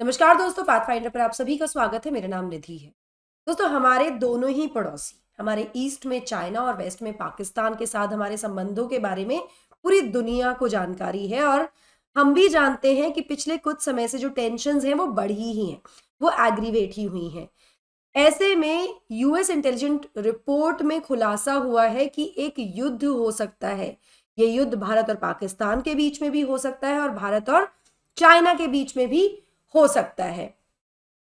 नमस्कार दोस्तों पाथफाइंडर पर आप सभी का स्वागत है। मेरा नाम निधि है। दोस्तों, हमारे दोनों ही पड़ोसी, हमारे ईस्ट में चाइना और वेस्ट में पाकिस्तान के साथ हमारे संबंधों के बारे में पूरी दुनिया को जानकारी है और हम भी जानते हैं कि पिछले कुछ समय से जो टेंशन हैं, वो बढ़ी ही हैं, वो एग्रीवेट ही हुई हैं। ऐसे में यूएस इंटेलिजेंट रिपोर्ट में खुलासा हुआ है कि एक युद्ध हो सकता है। ये युद्ध भारत और पाकिस्तान के बीच में भी हो सकता है और भारत और चाइना के बीच में भी हो सकता है।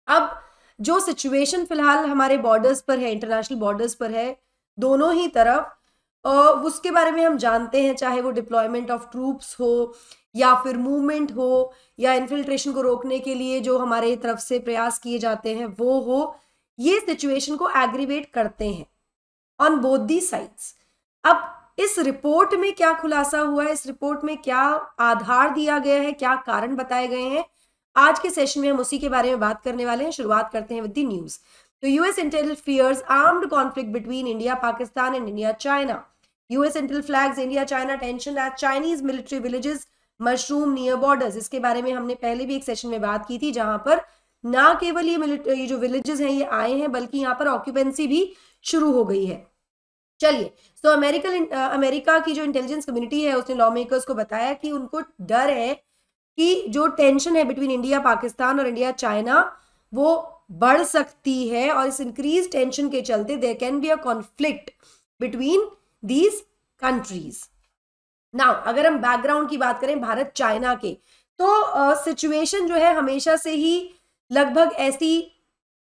अब जो सिचुएशन फ़िलहाल हमारे बॉर्डर्स पर है इंटरनेशनल बॉर्डर्स पर है, दोनों ही तरफ़ उसके बारे में हम जानते हैं, चाहे वो डिप्लॉयमेंट ऑफ़ ट्रूप्स हो, या फिर मूवमेंट हो, या इन्फिल्ट्रेशन को रोकने के लिए जो हमारे तरफ़ से प्रयास किए जाते हैं, वो हो, ये सिचुएशन को एग्रीवेट करते हैं। ऑन बोथ दी साइड्स अब इस रिपोर्ट में क्या खुलासा हुआ है, इस रिपोर्ट में क्या आधार दिया गया है, क्या कारण बताए गए हैं आज के सेशन में हम उसी के बारे में बात करने वाले हैं। शुरुआत करते हैं विद द न्यूज़ तो US intel fears armed conflict between India Pakistan and India China US intel flags India China tension at Chinese military villages mushroom near borders इसके बारे में हमने पहले भी एक सेशन में बात की थी, जहाँ पर ना केवल ये ये जो विलेजेस हैं, ये आए हैं, बल्कि यहाँ पर ऑक्यूपेंसी भी शुरू हो गई है। चलिए तो अमेरिकन अमेरिका की जो इंटेलिजेंस कम्युनिटी है, उसने लॉ मेकर्स को बताया कि उनको डर है कि जो टेंशन है बिटवीन इंडिया पाकिस्तान और इंडिया चाइना वो बढ़ सकती है और इस इंक्रीज टेंशन के चलते there can be a conflict between these countries now अगर हम बैकग्राउंड की बात करें भारत चाइना के तो सिचुएशन uh, जो है हमेशा से ही लगभग ऐसी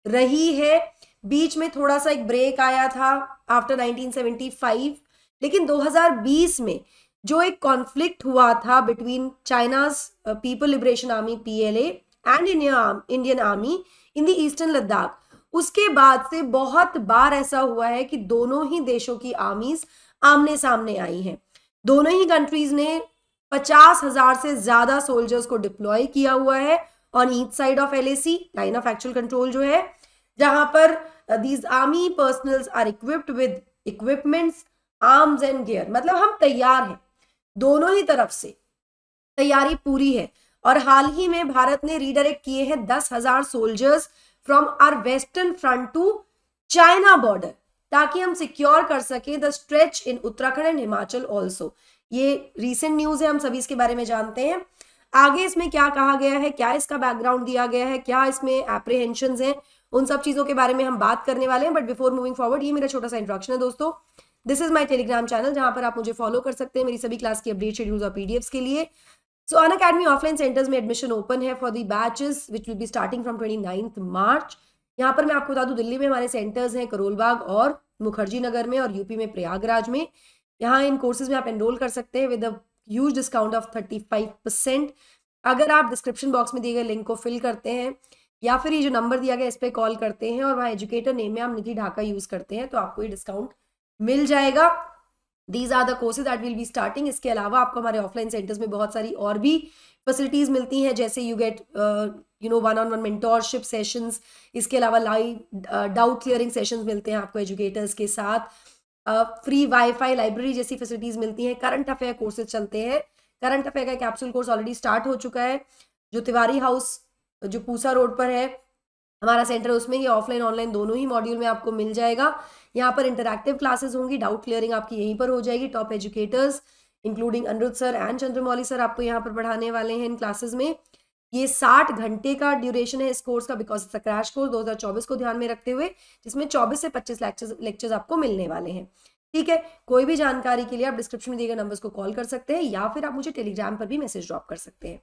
रही है। बीच में थोड़ा सा एक ब्रेक आया था आफ्टर 1975 लेकिन 2020 में जो एक कॉन्फ्लिक्ट हुआ था between China's people liberation army PLA and Indian army in the eastern Ladakh उसके बाद से बहुत बार ऐसा हुआ है कि दोनों ही देशों की आर्मीज आमने सामने आई हैं। दोनों ही कंट्रीज़ ने पचास हज़ार से ज़्यादा सोल्जर्स को डिप्लॉय किया हुआ है on each side of LAC line of actual control जो है, जहाँ पर these army personnels are equipped with equipments arms and gear मतलब हम तैयार हैं। दोनों ही तरफ़ से। तैयारी पूरी है। और हाल ही में भारत ने रीडायरेक्ट किए हैं दस हज़ार soldiers from our western front to China border ताकि हम सिक्योर कर सके the stretch in Uttarakhand and Himachal also ये रीसेंट न्यूज़ है, हम सभी इसके बारे में जानते हैं। आगे इसमें क्या कहा गया है, क्या इसका बैकग्राउंड दिया गया है, क्या इसमें एप्रीहेंशन हैं, उन सब चीज़ों के बारे में हम बात करने वाले हैं। बट बिफोर मूविंग फॉरवर्ड ये मेरा छोटा सा इंट्रोडक्शन है दोस्तों। This is my Telegram channel जहाँ पर आप मुझे फॉलो कर सकते हैं मेरी सभी क्लास की अपडेट शेड्यूल्स और पीडीएफ के लिए। So Unacademy offline centres में एडमिशन ओपन है for the batches which will be starting from twenty March यहाँ पर मैं आपको बता दूँ, दिल्ली में हमारे सेंटर्स हैं करोलबाग और मुखर्जी नगर में और यूपी में प्रयागराज में। यहाँ इन कोर्सेज में आप एनरोल कर सकते हैं with a huge discount of thirty five percent अगर आप डिस्क्रिप्शन बॉक्स में दिए गए लिंक को फिल करते हैं, या फिर ये जो नंबर दिया गया इस पर कॉल करते हैं और वहाँ एजुकेटर नेम में आप निधि ढाका यूज़ करते हैं तो आपको ये डिस्काउंट मिल जाएगा। These are the courses that will be starting इसके अलावा आपको हमारे ऑफलाइन सेंटर्स में बहुत सारी और भी फैसिलिटीज़ मिलती हैं, जैसे you get you know one on one mentorship sessions इसके अलावा लाइव डाउट क्लियरिंग सेशंस मिलते हैं आपको एजुकेटर्स के साथ। फ्री वाईफाई लाइब्रेरी जैसी फैसिलिटीज़ मिलती हैं। करंट अफेयर कोर्सेज चलते हैं। करंट अफेयर का कैप्सूल कोर्स ऑलरेडी स्टार्ट हो चुका है, जो तिवारी हाउस जो पूसा रोड पर है। हमारा सेंटर उसमें ही ऑफलाइन ऑनलाइन दोनों ही मॉड्यूल में आपको मिल जाएगा। यहाँ पर इंटरैक्टिव क्लासेस होंगी डाउट क्लियरिंग आपकी यहीं पर हो जाएगी top educators including Aniruddh sir and Chandramouli sir आपको यहाँ पर पढ़ाने वाले हैं इन क्लासेस में। ये साठ घंटे का ड्यूरेशन है इस कोर्स का बिकॉज़ इट्स क्रैश कोर्स 2024 को ध्यान में रखते हुए, जिसमें 24 से 25 लेक्चर्स लेक्चर्स आपको मिलने वाले हैं। ठीक है, कोई भी जानकारी के लिए आप डिस्क्रिप्शन में दिए गए नंबर्स को कॉल कर सकते हैं या फिर आप मुझे टेलीग्राम पर भी मैसेज ड्रॉप कर सकते हैं।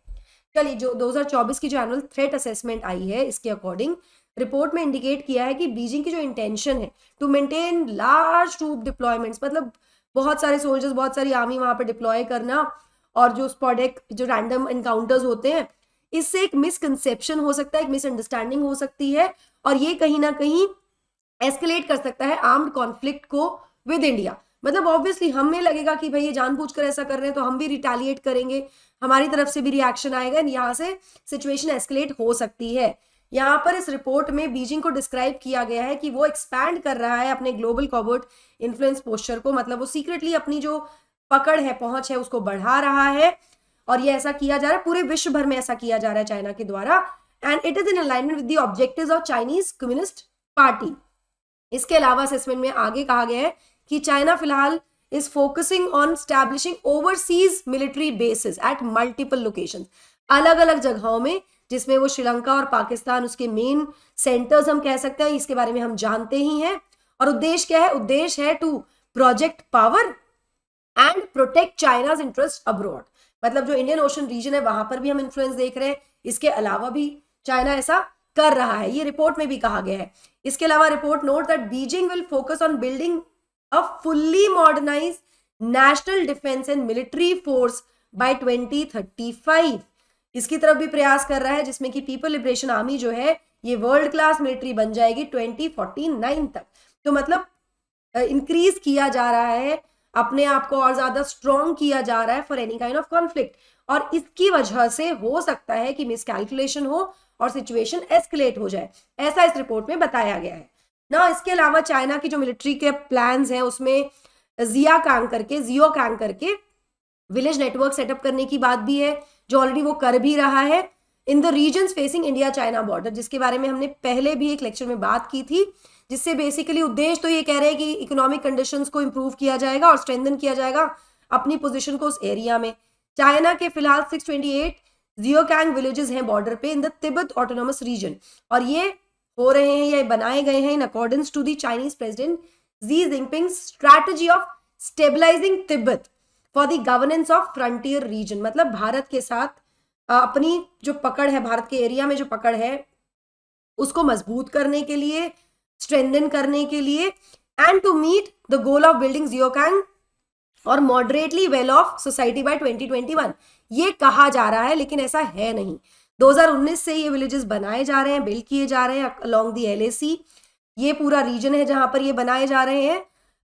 चलिए, जो 2024 की जो एनुअल थ्रेट असेसमेंट आई है, इसके अकॉर्डिंग रिपोर्ट में इंडिकेट किया है कि बीजिंग की जो इंटेंशन है to maintain large troop deployments मतलब बहुत सारे सोल्जर्स बहुत सारी आर्मी वहाँ पर डिप्लॉय करना और जो स्पॉडेक जो रैंडम इनकाउंटर्स होते हैं, इससे एक मिसकंसेप्शन हो सकता है, एक मिसअंडरस्टैंडिंग हो सकती है और ये कहीं ना कहीं एस्केलेट कर सकता है आर्म्ड कॉन्फ्लिक्ट को विद इंडिया मतलब ऑब्वियसली हमें लगेगा कि भाई ये जानबूझकर ऐसा कर रहे हैं तो हम भी रिटेलिएट करेंगे। हमारी तरफ़ से भी रिएक्शन आएगा यहाँ से सिचुएशन एस्केलेट हो सकती है। यहाँ पर इस रिपोर्ट में बीजिंग को डिस्क्राइब किया गया है कि वो एक्सपैंड कर रहा है अपने ग्लोबल कॉबर्ट इन्फ्लुएंस पोस्चर को मतलब वो सीक्रेटली अपनी जो पकड़ है, पहुँच है, उसको बढ़ा रहा है। और ये ऐसा किया जा रहा है, पूरे विश्व भर में ऐसा किया जा रहा है चाइना के द्वारा। And it is in alignment with the objectives of Chinese communist party इसके अलावा असेसमेंट में आगे कहा गया है कि चाइना फ़िलहाल is focusing on establishing overseas military bases at multiple location अलग अलग जगहों में, जिसमें वो श्रीलंका और पाकिस्तान उसके मेन सेंटर्स हम कह सकते हैं, इसके बारे में हम जानते ही हैं। और उद्देश्य क्या है? उद्देश्य है to project power and protect China's interest abroad मतलब जो इंडियन ओशन रीजन है, वहाँ पर भी हम इन्फ्लुएंस देख रहे हैं। इसके अलावा भी चाइना ऐसा कर रहा है। ये रिपोर्ट में भी कहा गया है। इसके अलावा report note that Beijing will focus on building a fully modernise national defence and military force by 2035 इसकी तरफ़ भी प्रयास कर रहा है, जिसमें कि पीपल लिबरेशन आर्मी जो है, ये वर्ल्ड क्लास मिलिट्री बन जाएगी 2049 तक। तो मतलब इंक्रीज किया जा रहा है, अपने आप को और ज़्यादा स्ट्रॉन्ग किया जा रहा है for any kind of conflict और इसकी वजह से हो सकता है कि मिसकैलकुलेशन हो और सिचुएशन एस्केलेट हो जाए, ऐसा इस रिपोर्ट में बताया गया है। ना, इसके अलावा चाइना की जो मिलिट्री के प्लान हैं, उसमें जिया कांग करके, जियो कांग करके विलेज नेटवर्क सेटअप करने की बात भी है, जो ऑलरेडी वो कर भी रहा है। In the region facing India China border जिसके बारे में हमने पहले भी एक लेक्चर में बात की थी, जिससे बेसिकली उद्देश्य तो ये कह रहे हैं कि इकोनॉमिक कंडीशंस को इम्प्रूव किया जाएगा और स्ट्रेंथन किया जाएगा अपनी पोजीशन को उस एरिया में। चाइना के फ़िलहाल 628 जियोकैंग विलेजेस हैं बॉर्डर पे in the Tibet autonomous region और ये हो रहे हैं या बनाए गए हैं in accordance to the Chinese president Xi Jinping strategy of stabilising Tibet for the governance of frontier region मतलब भारत के साथ अपनी जो पकड़ है, भारत के एरिया में जो पकड़ है, उसको मज़बूत करने के लिए स्ट्रेंथन करने के लिए and to meet the goal of building xiaokang और moderately well off society by 2021 ये कहा जा रहा है, लेकिन ऐसा है नहीं। 2019 से ये विलेजेस बनाए जा रहे हैं बिल्ड किए जा रहे हैं अलोंग दी एलएसी ये पूरा रीजन है जहाँ पर ये बनाए जा रहे हैं।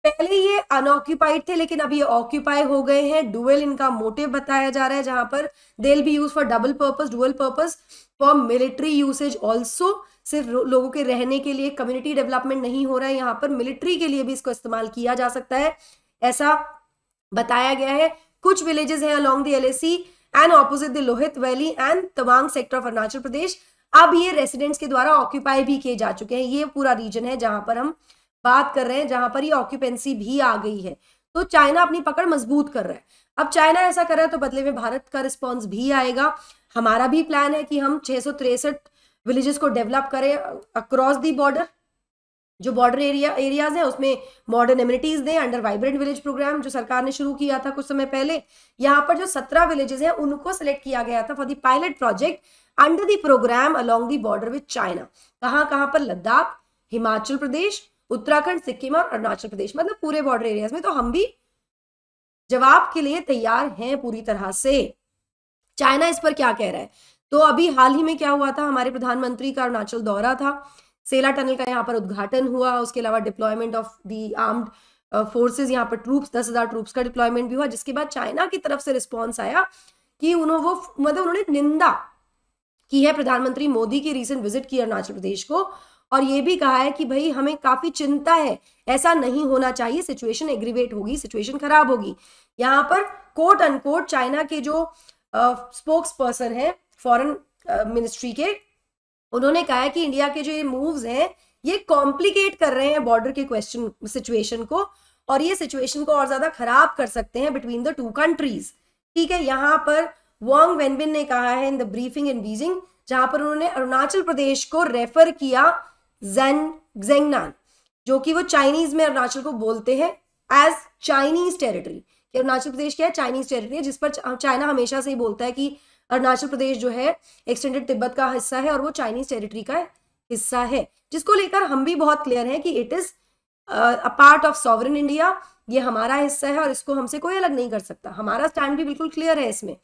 पहले ये अनऑक्यूपाइड थे, लेकिन अब ये ऑक्यूपाई हो गए हैं। डुअल इनका मोटिव बताया जा रहा है जहाँ पर they be use for double purpose dual purpose for military usage also सिर्फ़ लोगों के रहने के लिए कम्युनिटी डेवलपमेंट नहीं हो रहा है। यहाँ पर मिलिट्री के लिए भी इसको इस्तेमाल किया जा सकता है। ऐसा बताया गया है। कुछ विलेजेस हैं along the LAC and opposite the Lohit valley and Tawang sector of Arunachal Pradesh अब ये रेसिडेंट्स के द्वारा ऑक्यूपाई भी किए जा चुके हैं। ये पूरा रीजन है जहाँ पर हम बात कर रहे हैं, जहाँ पर ये ऑक्यूपेंसी भी आ गई है। तो चाइना अपनी पकड़ मज़बूत कर रहा है। अब चाइना ऐसा कर रहा है तो बदले में भारत का रिस्पॉन्स भी आएगा। हमारा भी प्लान है कि हम छह विलेजेस को डेवलप करें अक्रॉस दी बॉर्डर जो बॉर्डर एरिया एरियाज़ हैं, उसमें मॉडर्न एम्यूनिटीज दें अंडर वाइब्रेंट विलेज प्रोग्राम जो सरकार ने शुरू किया था कुछ समय पहले, यहाँ पर जो सत्रह विलेजेस हैं, उनको सिलेक्ट किया गया था for the pilot project under the programme along the border with China कहाँ कहाँ पर? लद्दाख, हिमाचल प्रदेश, उत्तराखंड, सिक्किम और अरुणाचल प्रदेश। मतलब पूरे बॉर्डर एरियाज़ में। तो हम भी जवाब के लिए तैयार हैं पूरी तरह से। चाइना इस पर क्या कह रहा है? तो अभी हाल ही में क्या हुआ था? हमारे प्रधानमंत्री का अरुणाचल दौरा था। सेला टनल का यहाँ पर उद्घाटन हुआ, उसके अलावा deployment of the armed forces यहाँ पर ट्रूप्स दस हज़ार ट्रूप्स का डिप्लॉयमेंट भी हुआ, जिसके बाद चाइना की तरफ़ से रिस्पॉन्स आया कि उन्होंने वो मतलब उन्होंने निंदा की है प्रधानमंत्री मोदी की रिसेंट विज़िट की अरुणाचल प्रदेश को, और ये भी कहा है कि भाई हमें काफ़ी चिंता है, ऐसा नहीं होना चाहिए सिचुएशन एग्रीवेट होगी सिचुएशन खराब होगी। यहाँ पर कोट अनकोट चाइना के जो स्पोक्स पर्सन है फॉरन मिनिस्ट्री के उन्होंने कहा है कि इंडिया के जो ये मूव्स हैं, ये कॉम्प्लिकेट कर रहे हैं बॉर्डर के क्वेश्चन सिचुएशन को और ये सिचुएशन को और ज़्यादा खराब कर सकते हैं बिटवीन द टू कंट्रीज़ ठीक है, यहाँ पर वॉन्ग वेनबिन ने कहा है in the briefing in Beijing जहाँ पर उन्होंने अरुणाचल प्रदेश को रेफर किया जेन जेंगनान जो कि वो चाइनीज़ में अरुणाचल को बोलते हैं as Chinese territory Arunachal Pradesh क्या है? चाइनीज़ टेरिटरी है, जिस पर चाइना हमेशा से ही बोलता है कि अरुणाचल प्रदेश जो है एक्सटेंडेड तिब्बत का हिस्सा है और वो चाइनीज़ टेरिटरी का हिस्सा है। जिसको लेकर हम भी बहुत क्लियर हैं कि it is a part of sovereign India ये हमारा हिस्सा है और इसको हमसे कोई अलग नहीं कर सकता। हमारा स्टैंड भी बिल्कुल क्लियर है इसमें।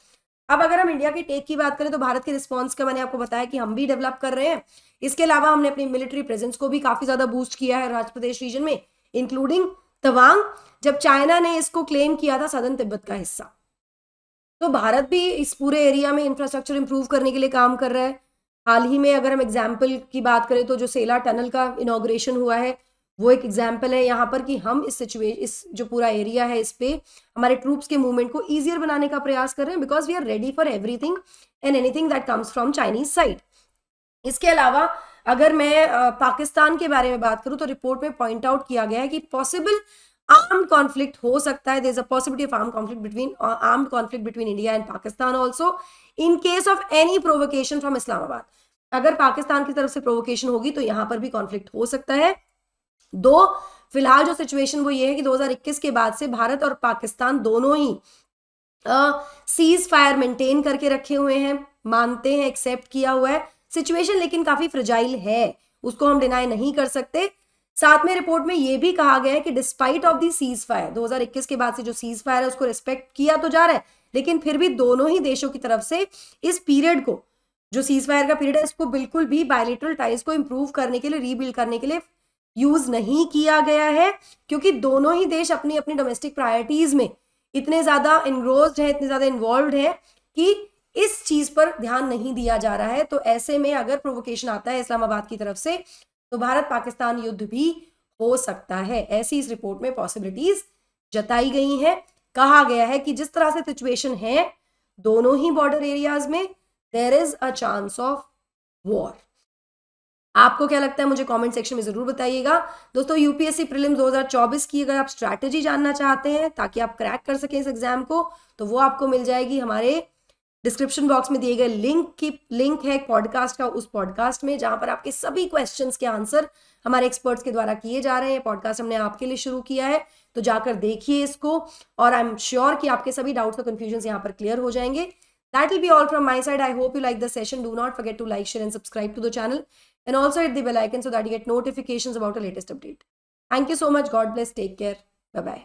अब अगर हम इंडिया के टेक की बात करें तो भारत के रिस्पॉन्स का मैंने आपको बताया कि हम भी डेवलप कर रहे हैं। इसके अलावा हमने अपनी मिलिट्री प्रेजेंस को भी काफ़ी ज़्यादा बूस्ट किया है अरुणाचल प्रदेश रीजन में इंक्लूडिंग तवांग, जब चाइना ने इसको क्लेम किया था सदन तिब्बत का हिस्सा। तो भारत भी इस पूरे एरिया में इंफ्रास्ट्रक्चर इंप्रूव करने के लिए काम कर रहा है। हाल ही में अगर हम एग्ज़ाम्पल की बात करें तो जो सेला टनल का इनाग्रेशन हुआ है, वो एक एग्ज़ाम्पल है यहाँ पर कि हम इस सिचुएशन इस जो पूरा एरिया है इस पे हमारे ट्रूप्स के मूवमेंट को ईजियर बनाने का प्रयास कर रहे हैं because we are ready for everything and anything that comes from Chinese side इसके अलावा अगर मैं पाकिस्तान के बारे में बात करूँ तो रिपोर्ट में पॉइंट आउट किया गया है कि पॉसिबल आर्म्ड कॉन्फ्लिक्ट हो सकता है. Possibility of arm conflict between armed conflict between India and Pakistan also in case of any provocation from Islamabad अगर पाकिस्तान की तरफ़ से प्रोवोकेशन होगी तो यहाँ पर भी कॉन्फ्लिक्ट हो सकता है. दो, फ़िलहाल जो सिचुएशन वो ये है कि 2021 के बाद से भारत और पाकिस्तान दोनों ही सीज फायर मेंटेन करके रखे हुए हैं, मानते हैं एक्सेप्ट किया हुआ है. सिचुएशन लेकिन काफ़ी फ्रजाइल है. उसको हम डिनाई नहीं कर सकते. साथ में रिपोर्ट में यह भी कहा गया है कि despite of the cease fire 2021 के बाद से जो सीज फायर है, उसको रिस्पेक्ट किया तो जा रहा है, लेकिन फिर भी दोनों ही देशों की तरफ़ से इस पीरियड को, जो सीज फायर का पीरियड है, इसको बिल्कुल भी बायोलिट्रल टाइज को इंप्रूव करने के लिए रीबिल्ड करने के लिए यूज़ नहीं किया गया है, क्योंकि दोनों ही देश अपनी अपनी डोमेस्टिक प्रायोरिटीज में इतने ज़्यादा इनग्रोज है, इतने ज़्यादा इन्वॉल्व है, कि इस चीज़ पर ध्यान नहीं दिया जा रहा है। तो ऐसे में अगर प्रोवोकेशन आता है इस्लामाबाद की तरफ़ से तो भारत पाकिस्तान युद्ध भी हो सकता है। ऐसी इस रिपोर्ट में पॉसिबिलिटीज जताई गई हैं। कहा गया है कि जिस तरह से सिचुएशन है, दोनों ही बॉर्डर एरियाज़ में there is a chance of war आपको क्या लगता है मुझे कमेंट सेक्शन में ज़रूर बताइएगा। दोस्तों यूपीएससी प्रीलिम्स 2024 की अगर आप स्ट्रैटेजी जानना चाहते हैं ताकि आप क्रैक कर सकें इस एग्ज़ाम को तो वो आपको मिल जाएगी हमारे डिस्क्रिप्शन बॉक्स में दिए गए लिंक की लिंक है पॉडकास्ट का उस पॉडकास्ट में, जहाँ पर आपके सभी क्वेश्चंस के आंसर हमारे एक्सपर्ट्स के द्वारा किए जा रहे हैं पॉडकास्ट हमने आपके लिए शुरू किया है तो जाकर देखिए इसको, और आई एम श्योर कि आपके सभी डाउट्स और कंफ्यूजन यहाँ पर क्लियर हो जाएँगे that will be all from my side I hope you like the session do not forget to like share and subscribe to the channel also hit the bell icon so that you get notifications about the latest update. Thank you so much. God bless. Take care. Bye bye.